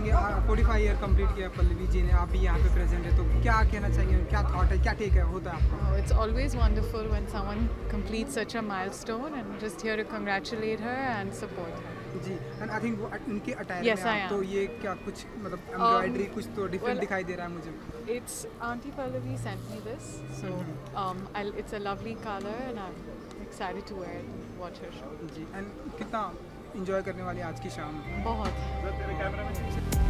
किया पल्लवी जी ने आप भी यहाँ पे प्रेजेंट है तो क्या कहना चाहेंगे क्या थॉट है क्या टेक है होता है आपका Oh, it's always wonderful when someone completes such a milestone and just here to congratulate her and support her. जी एंड आई थिंक उनके अटायर Yes, में. तो ये क्या कुछ मतलब एम्ब्रॉयडरी कुछ तो डिफरेंट well, दिखाई दे रहा है मुझे sent me this, so um, I'll, it's a lovely color and I'm excited to wear it and watch her show. जी एंड कितना इंजॉय करने वाली आज की शाम। बहुत।